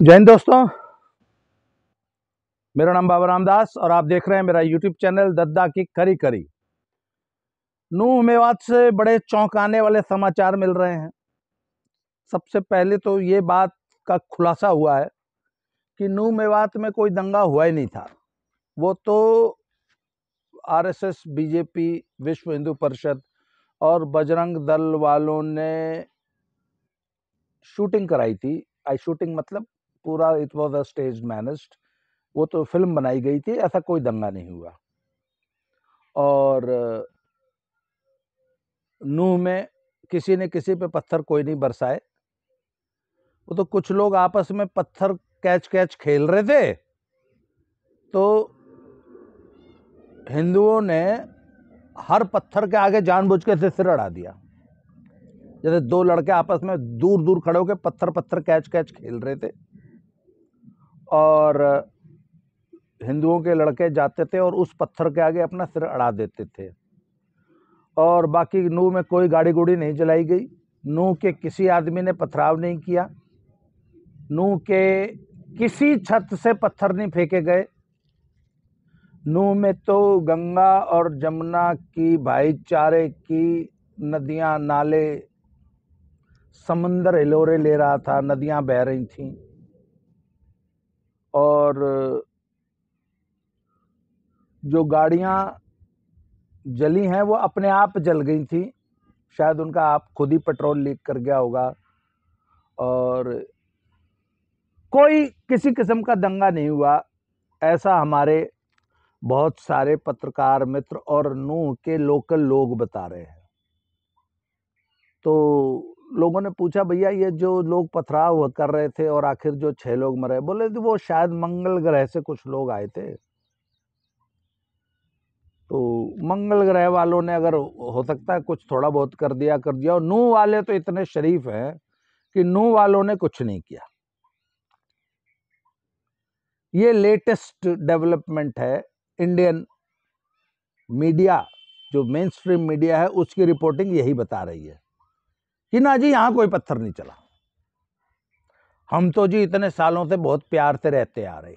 जय हिंद दोस्तों। मेरा नाम बाबा रामदास और आप देख रहे हैं मेरा यूट्यूब चैनल दद्दा की करी करी। नूह मेवात से बड़े चौंकाने वाले समाचार मिल रहे हैं। सबसे पहले तो ये बात का खुलासा हुआ है कि नूह मेवात में कोई दंगा हुआ ही नहीं था। वो तो आरएसएस, बीजेपी, विश्व हिंदू परिषद और बजरंग दल वालों ने शूटिंग कराई थी। आई शूटिंग मतलब पूरा it was a stage managed. वो तो फ़िल्म बनाई गई थी, ऐसा कोई दंगा नहीं हुआ। और, नूह में किसी ने किसी पे पत्थर कोई नहीं बरसाए। वो तो कुछ लोग आपस में पत्थर कैच कैच खेल रहे थे। तो हिंदुओं ने हर पत्थर के आगे जानबूझ के से सिर अड़ा दिया। जैसे दो लड़के आपस में दूर दूर खड़े होकर पत्थर पत्थर कैच कैच खेल रहे थे। और हिंदुओं के लड़के जाते थे और उस पत्थर के आगे अपना सिर अड़ा देते थे। और बाकी नू में कोई गाड़ी गुड़ी नहीं चलाई गई। नू के किसी आदमी ने पथराव नहीं किया। नू के किसी छत से पत्थर नहीं फेंके गए। नू में तो गंगा और जमुना की भाईचारे की नदियाँ, नाले, समंदर हिलोरे ले रहा था, नदियाँ बह रही थीं। और जो गाड़ियाँ जली हैं, वो अपने आप जल गई थी। शायद उनका आप खुद ही पेट्रोल लीक कर गया होगा। और कोई किसी किस्म का दंगा नहीं हुआ। ऐसा हमारे बहुत सारे पत्रकार मित्र और नूह के लोकल लोग बता रहे हैं। तो लोगों ने पूछा, भैया, ये जो लोग पथराव कर रहे थे और आखिर जो छह लोग मरे? बोले, वो शायद मंगल ग्रह से कुछ लोग आए थे। तो मंगल ग्रह वालों ने अगर हो सकता है कुछ थोड़ा बहुत कर दिया कर दिया। और नू वाले तो इतने शरीफ हैं कि नू वालों ने कुछ नहीं किया। ये लेटेस्ट डेवलपमेंट है इंडियन मीडिया, जो मेन स्ट्रीम मीडिया है, उसकी रिपोर्टिंग यही बता रही है। कि ना जी, यहाँ कोई पत्थर नहीं चला। हम तो जी इतने सालों से बहुत प्यार से रहते आ रहे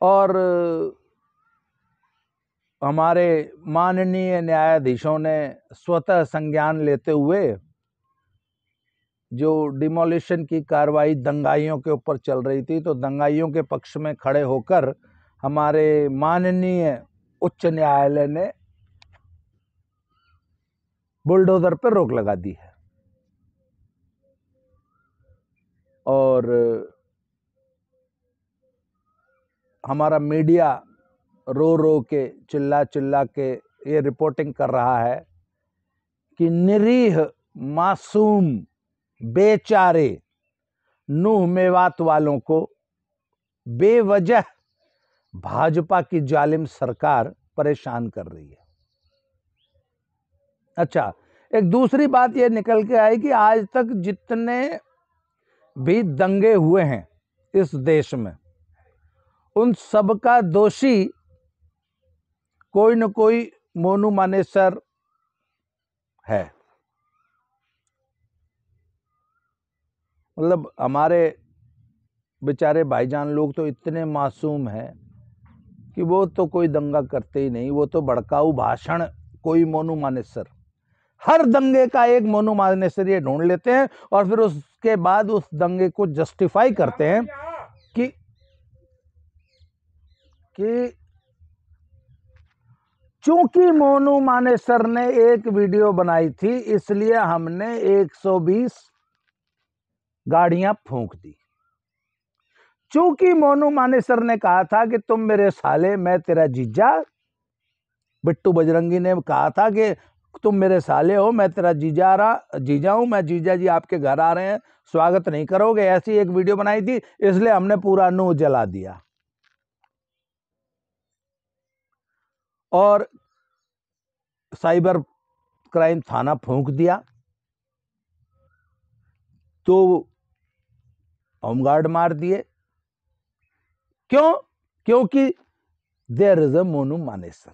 और हमारे माननीय न्यायाधीशों ने स्वतः संज्ञान लेते हुए जो डिमोलिशन की कार्रवाई दंगाइयों के ऊपर चल रही थी तो दंगाइयों के पक्ष में खड़े होकर हमारे माननीय उच्च न्यायालय ने बुलडोजर पर रोक लगा दी है। और हमारा मीडिया रो रो के, चिल्ला चिल्ला के ये रिपोर्टिंग कर रहा है कि निरीह मासूम, बेचारे, नूह मेवात वालों को बेवजह भाजपा की जालिम सरकार परेशान कर रही है। अच्छा एक दूसरी बात ये निकल के आई कि आज तक जितने भी दंगे हुए हैं इस देश में, उन सब का दोषी कोई न कोई मोनू मानेसर है। मतलब हमारे बेचारे भाईजान लोग तो इतने मासूम हैं कि वो तो कोई दंगा करते ही नहीं, वो तो भड़काऊ भाषण कोई मोनू मानेसर हर दंगे का एक मोनू मानेसर ये ढूंढ लेते हैं और फिर उसके बाद उस दंगे को जस्टिफाई करते हैं कि कि चूँकि मोनू मानेसर ने एक वीडियो बनाई थी, इसलिए हमने 120 गाड़ियाँ फूंक दी। चूँकि मोनू मानेसर ने कहा था कि तुम मेरे साले, मैं तेरा जीजा, बिट्टू बजरंगी ने कहा था कि तुम मेरे साले हो, मैं तेरा जीजा रहा जीजा हूँ, मैं जीजा जी आपके घर आ रहे हैं, स्वागत नहीं करोगे, ऐसी एक वीडियो बनाई थी, इसलिए हमने पूरा नू जला दिया। और साइबर क्राइम थाना फूंक दिया। तो होमगार्ड मार दिए। क्यों? क्योंकि there is a Monu Manesar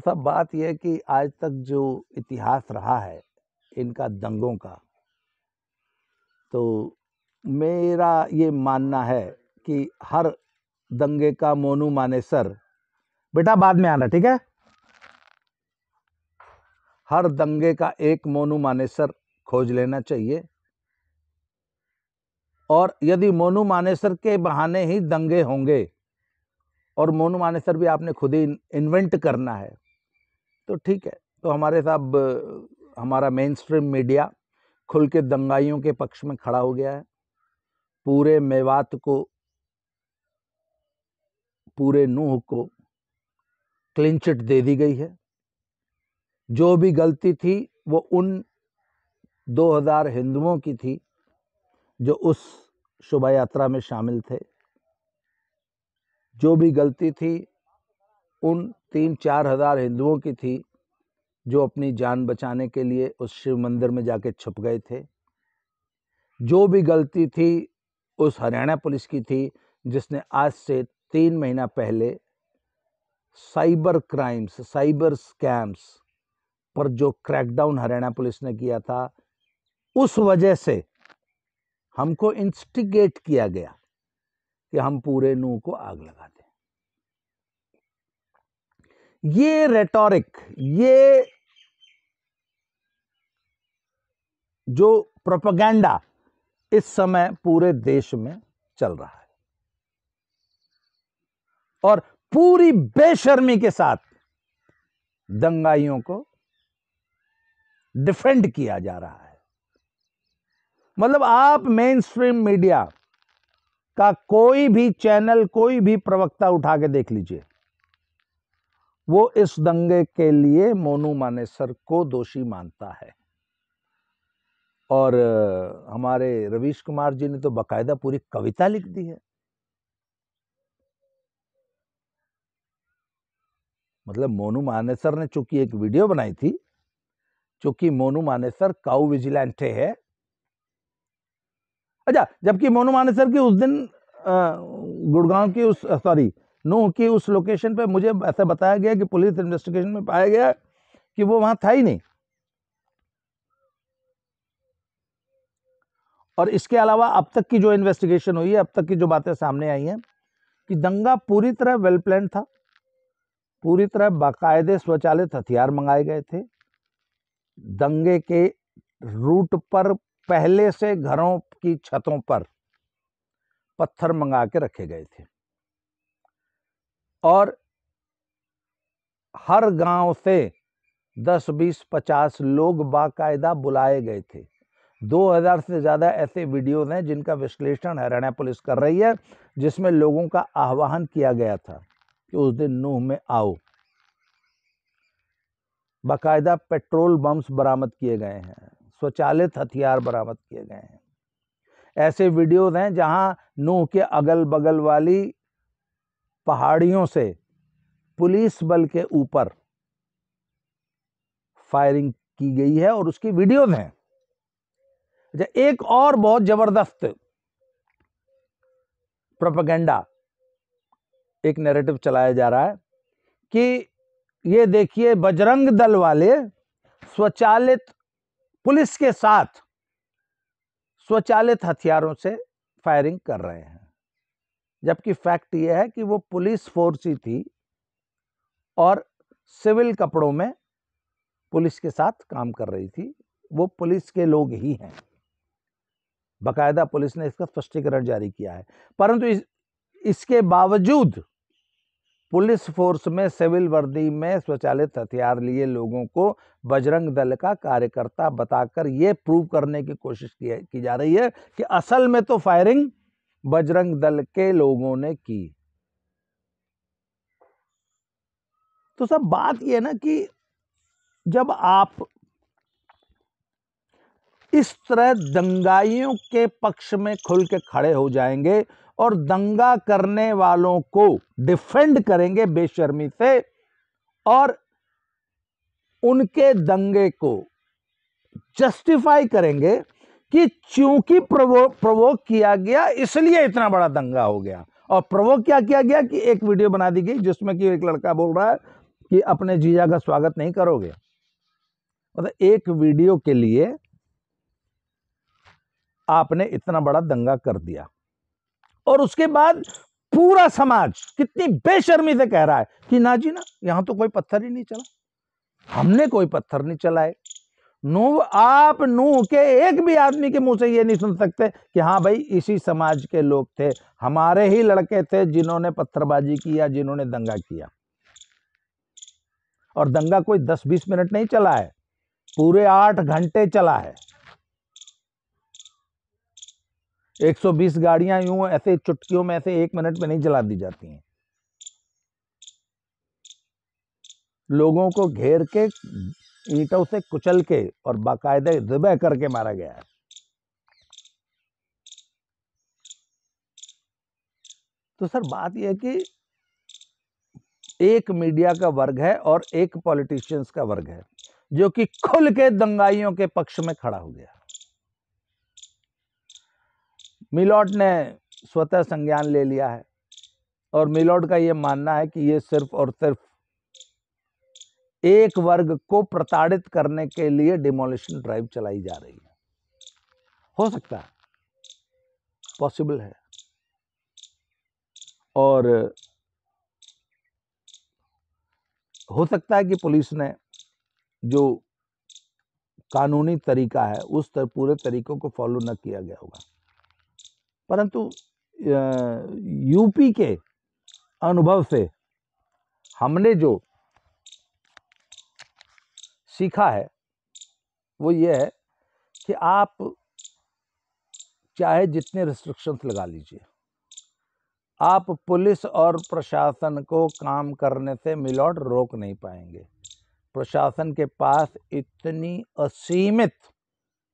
सब बात यह है कि आज तक जो इतिहास रहा है, इनका दंगों का तो मेरा ये मानना है कि हर दंगे का मोनू मानेसर बेटा बाद में आना, ठीक है? हर दंगे का एक मोनू मानेसर खोज लेना चाहिए। और यदि मोनू मानेसर के बहाने ही दंगे होंगे, और मोनू मानेसर भी आपने खुद ही इन्वेंट करना है तो ठीक है तो हमारे साहब, हमारा मेन स्ट्रीम मीडिया खुल के दंगाइयों के पक्ष में खड़ा हो गया है। पूरे मेवात को, पूरे नूह को क्लीन चिट दे दी गई है। जो भी गलती थी, वो उन 2000 हिंदुओं की थी, जो उस शोभा यात्रा में शामिल थे। जो भी गलती थी उन तीन चार हज़ार हिंदुओं की थी जो अपनी जान बचाने के लिए उस शिव मंदिर में जाके छुप गए थे। जो भी गलती थी उस हरियाणा पुलिस की थी, जिसने आज से तीन महीना पहले साइबर क्राइम्स, साइबर स्कैम्स पर जो क्रैकडाउन हरियाणा पुलिस ने किया था, उस वजह से हमको इंस्टिगेट किया गया कि हम पूरे नू को आग लगा दें। ये रेटोरिक ये जो प्रोपेगेंडा इस समय पूरे देश में चल रहा है। और पूरी बेशर्मी के साथ दंगाइयों को डिफेंड किया जा रहा है। मतलब आप मेन स्ट्रीम मीडिया का कोई भी चैनल कोई भी प्रवक्ता उठा के देख लीजिए। वो इस दंगे के लिए मोनू मानेसर को दोषी मानता है। और हमारे रवीश कुमार जी ने तो बकायदा पूरी कविता लिख दी है। मतलब मोनू मानेसर ने चूँकि एक वीडियो बनाई थी, चूँकि मोनू मानेसर काउ विजिलेंटे है। अच्छा जबकि मोनू मानेसर की उस दिन गुड़गांव की उस, सॉरी नूह की उस लोकेशन पे मुझे ऐसा बताया गया कि पुलिस इन्वेस्टिगेशन में पाया गया कि वो वहाँ था ही नहीं। और इसके अलावा अब तक की जो इन्वेस्टिगेशन हुई है, अब तक की जो बातें सामने आई हैं कि दंगा पूरी तरह वेल प्लान था, पूरी तरह बाकायदे स्वचालित हथियार मंगाए गए थे। दंगे के रूट पर, पहले से घरों की छतों पर पत्थर मंगा के रखे गए थे। और हर गाँव से 10, 20, 50 लोग बाकायदा बुलाए गए थे। 2000 से ज़्यादा ऐसे वीडियोज़ हैं जिनका विश्लेषण हरियाणा पुलिस कर रही है जिसमें लोगों का आह्वान किया गया था कि उस दिन नूह में आओ। बाकायदा पेट्रोल बम्स बरामद किए गए हैं स्वचालित हथियार बरामद किए गए हैं। ऐसे वीडियोज़ हैं जहाँ नूह के अगल बगल वाली पहाड़ियों से पुलिस बल के ऊपर फायरिंग की गई है और उसकी वीडियोज़ हैं अच्छा, एक और बहुत ज़बरदस्त प्रोपेगेंडा एक नैरेटिव चलाया जा रहा है कि ये देखिए बजरंग दल वाले स्वचालित पुलिस के साथ स्वचालित हथियारों से फायरिंग कर रहे हैं। जबकि फैक्ट यह है कि वो पुलिस फोर्स ही थी और सिविल कपड़ों में पुलिस के साथ काम कर रही थी। वो पुलिस के लोग ही हैं। बकायदा पुलिस ने इसका स्पष्टीकरण जारी किया है। परंतु इस, इसके बावजूद पुलिस फोर्स में सिविल वर्दी में स्वचालित हथियार लिए लोगों को बजरंग दल का कार्यकर्ता बताकर ये प्रूव करने की कोशिश की, की जा रही है कि असल में तो फायरिंग बजरंग दल के लोगों ने की। तो सब बात यह ना कि जब आप इस तरह दंगाइयों के पक्ष में खुल के खड़े हो जाएँगे और दंगा करने वालों को डिफेंड करेंगे बेशर्मी से और उनके दंगे को जस्टिफाई करेंगे कि चूँकि प्रवोक प्रवोक किया गया, इसलिए इतना बड़ा दंगा हो गया। और प्रवोक क्या किया गया कि एक वीडियो बना दी गई जिसमें कि एक लड़का बोल रहा है कि अपने जीजा का स्वागत नहीं करोगे। मतलब एक वीडियो के लिए आपने इतना बड़ा दंगा कर दिया। और उसके बाद पूरा समाज कितनी बेशर्मी से कह रहा है कि ना जी ना, यहाँ तो कोई पत्थर ही नहीं चला। हमने कोई पत्थर नहीं चलाए। नू, आप नू के एक भी आदमी के मुँह से ये नहीं सुन सकते कि हाँ भाई, इसी समाज के लोग थे, हमारे ही लड़के थे जिन्होंने पत्थरबाजी किया जिन्होंने दंगा किया। और दंगा कोई दस बीस मिनट नहीं चला है, पूरे आठ घंटे चला है। 120 गाड़ियाँ यूँ ऐसे चुटकियों में ऐसे एक मिनट में नहीं जला दी जाती हैं। लोगों को घेर के ईंटों से कुचल के और बाकायदे जिबह करके मारा गया है। तो सर, बात यह कि एक मीडिया का वर्ग है और एक पॉलिटिशियंस का वर्ग है, जो कि खुल के दंगाइयों के पक्ष में खड़ा हो गया। मिलॉट ने स्वतः संज्ञान ले लिया है और मिलॉट का यह मानना है कि ये सिर्फ़ और सिर्फ़ एक वर्ग को प्रताड़ित करने के लिए डिमोलिशन ड्राइव चलाई जा रही है। हो सकता है। पॉसिबल है। और हो सकता है कि पुलिस ने जो कानूनी तरीका है उस तर, पूरे तरीकों को फॉलो न किया गया होगा। परंतु यूपी के अनुभव से हमने जो सीखा है, वो ये है कि आप चाहे जितने रिस्ट्रिक्शंस लगा लीजिए, आप पुलिस और प्रशासन को काम करने से मिलौट रोक नहीं पाएँगे। प्रशासन के पास इतनी असीमित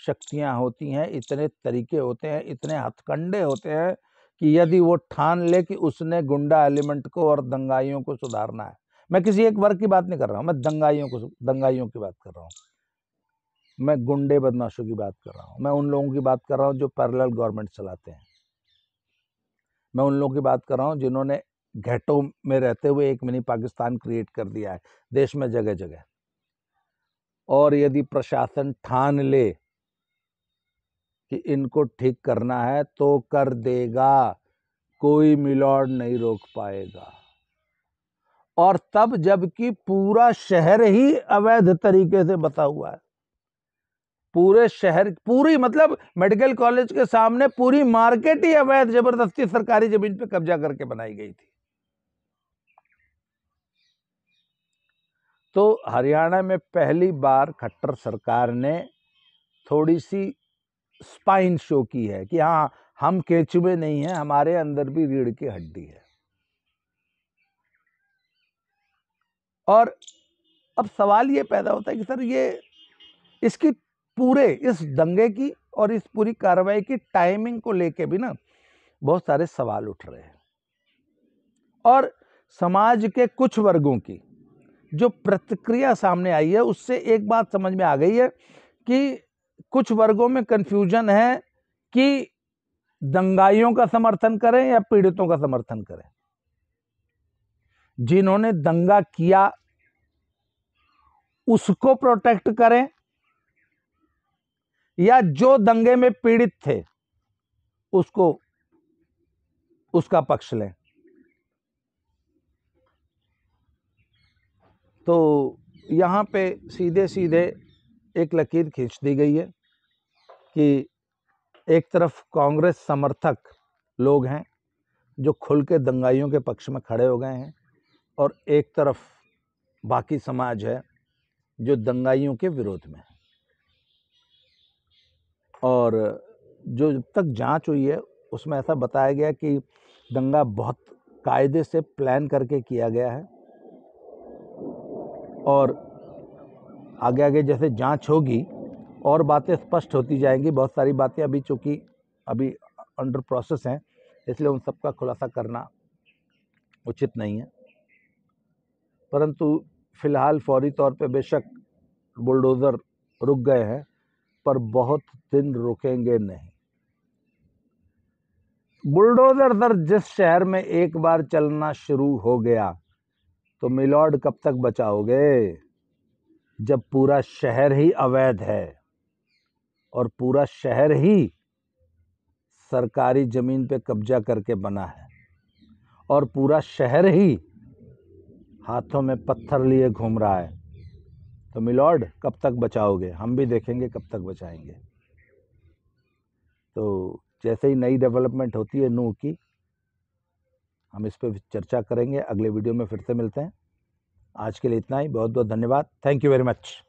शक्तियाँ होती हैं, इतने तरीके होते हैं, इतने हथकंडे होते हैं कि यदि वो ठान ले कि उसने गुंडा एलिमेंट को और दंगाइयों को सुधारना है मैं किसी एक वर्ग की बात नहीं कर रहा हूँ, मैं दंगाइयों को, दंगाइयों की बात कर रहा हूँ। मैं गुंडे बदमाशों की बात कर रहा हूँ, मैं उन लोगों की बात कर रहा हूँ जो पैरल गवर्नमेंट चलाते हैं। मैं उन लोगों की बात कर रहा हूँ जिन्होंने घेटों में रहते हुए एक मिनी पाकिस्तान क्रिएट कर दिया है, देश में जगह जगह और यदि प्रशासन ठान ले कि इनको ठीक करना है तो कर देगा, कोई मिलॉर्ड नहीं रोक पाएगा। और तब जबकि पूरा शहर ही अवैध तरीके से बसा हुआ है। पूरे शहर, पूरी मतलब मेडिकल कॉलेज के सामने पूरी मार्केट ही अवैध, ज़बरदस्ती सरकारी ज़मीन पर कब्जा करके बनाई गई थी। तो हरियाणा में पहली बार खट्टर सरकार ने थोड़ी सी स्पाइन शो की है कि हाँ हम केचुए नहीं हैं, हमारे अंदर भी रीढ़ की हड्डी है। और अब सवाल ये पैदा होता है कि सर ये, इसकी पूरे, इस दंगे की और इस पूरी कार्रवाई की टाइमिंग को लेके भी ना बहुत सारे सवाल उठ रहे हैं। और समाज के कुछ वर्गों की जो प्रतिक्रिया सामने आई है, उससे एक बात समझ में आ गई है कि कुछ वर्गों में कंफ्यूजन है कि दंगाइयों का समर्थन करें या पीड़ितों का समर्थन करें। जिन्होंने दंगा किया, उसको प्रोटेक्ट करें या जो दंगे में पीड़ित थे, उसको, उसका पक्ष लें। तो यहाँ पे सीधे सीधे एक लकीर खींच दी गई है कि एक तरफ़ कांग्रेस समर्थक लोग हैं जो खुल के दंगाइयों के पक्ष में खड़े हो गए हैं और एक तरफ़ बाकी समाज है जो दंगाइयों के विरोध में है। और जो जब तक जाँच हुई है, उसमें ऐसा बताया गया कि दंगा बहुत कायदे से प्लान करके किया गया है। और आगे आगे जैसे जाँच होगी, और बातें स्पष्ट होती जाएँगी। बहुत सारी बातें अभी चूँकि अभी अंडर प्रोसेस हैं, इसलिए उन सब का खुलासा करना उचित नहीं है। परंतु फ़िलहाल फौरी तौर पे बेशक बुलडोज़र रुक गए हैं, पर बहुत दिन रुकेंगे नहीं। बुलडोज़र दर जिस शहर में एक बार चलना शुरू हो गया तो मिलॉर्ड कब तक बचाओगे? जब पूरा शहर ही अवैध है और पूरा शहर ही सरकारी ज़मीन पे कब्जा करके बना है और पूरा शहर ही हाथों में पत्थर लिए घूम रहा है। तो मिलॉर्ड, कब तक बचाओगे? हम भी देखेंगे कब तक बचाएँगे। तो जैसे ही नई डेवलपमेंट होती है नू की, हम इस पर चर्चा करेंगे। अगले वीडियो में फिर से मिलते हैं। आज के लिए इतना ही। बहुत बहुत धन्यवाद। Thank you very much.